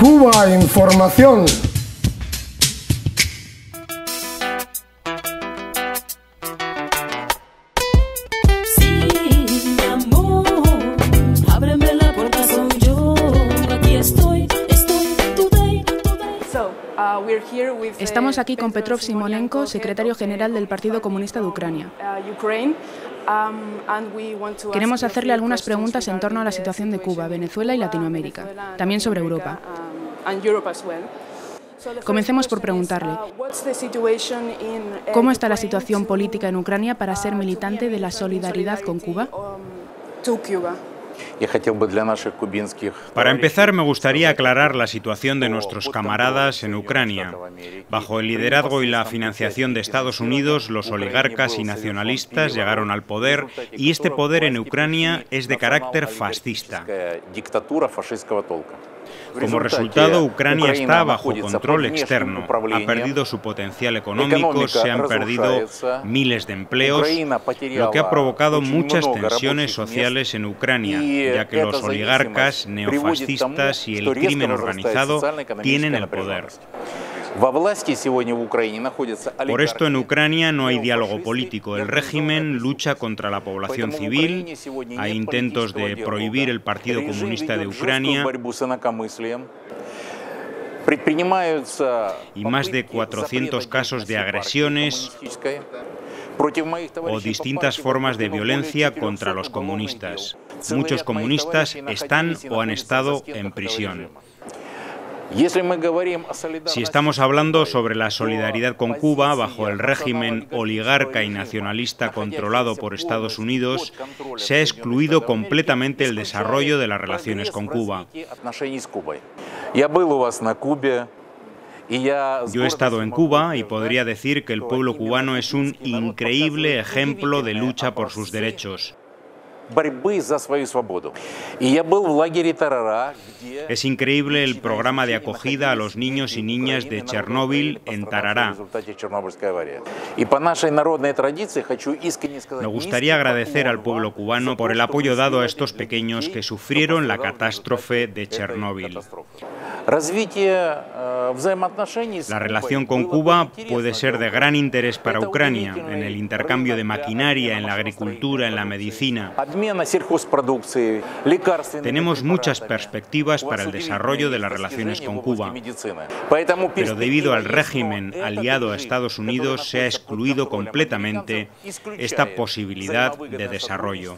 Cuba Información. Uh, uh, Estamos aquí con Petro Petrov Simonenko, secretario general del Partido Comunista de Ucrania. uh, Ukraine, um, and we want to Queremos hacerle algunas questions preguntas en torno a la situación de Cuba, Venezuela y Latinoamérica, también sobre Europa. Comencemos por preguntarle, ¿cómo está la situación política en Ucrania para ser militante de la solidaridad con Cuba? Para empezar, me gustaría aclarar la situación de nuestros camaradas en Ucrania. Bajo el liderazgo y la financiación de Estados Unidos, los oligarcas y nacionalistas llegaron al poder y este poder en Ucrania es de carácter fascista. Como resultado, Ucrania está bajo control externo, ha perdido su potencial económico, se han perdido miles de empleos, lo que ha provocado muchas tensiones sociales en Ucrania, ya que los oligarcas, neofascistas y el crimen organizado tienen el poder. Por esto en Ucrania no hay diálogo político. El régimen lucha contra la población civil, hay intentos de prohibir el Partido Comunista de Ucrania. y más de 400 casos de agresiones o distintas formas de violencia contra los comunistas. Muchos comunistas están o han estado en prisión. Si estamos hablando sobre la solidaridad con Cuba bajo el régimen oligarca y nacionalista controlado por Estados Unidos, se ha excluido completamente el desarrollo de las relaciones con Cuba. Yo he estado en Cuba y podría decir que el pueblo cubano es un increíble ejemplo de lucha por sus derechos. борьбы за свою свободу. И я был в лагере Тарара, где Es increíble el programa de acogida a los niños y niñas de Chernóbil en Tarará. И по нашей народной традиции хочу искренне сказать, Me gustaría agradecer al pueblo cubano por el apoyo dado a estos pequeños que sufrieron la catástrofe de Chernóbil. La relación con Cuba puede ser de gran interés para Ucrania en el intercambio de maquinaria, en la agricultura, en la medicina. Tenemos muchas perspectivas para el desarrollo de las relaciones con Cuba, pero debido al régimen aliado a Estados Unidos se ha excluido completamente esta posibilidad de desarrollo.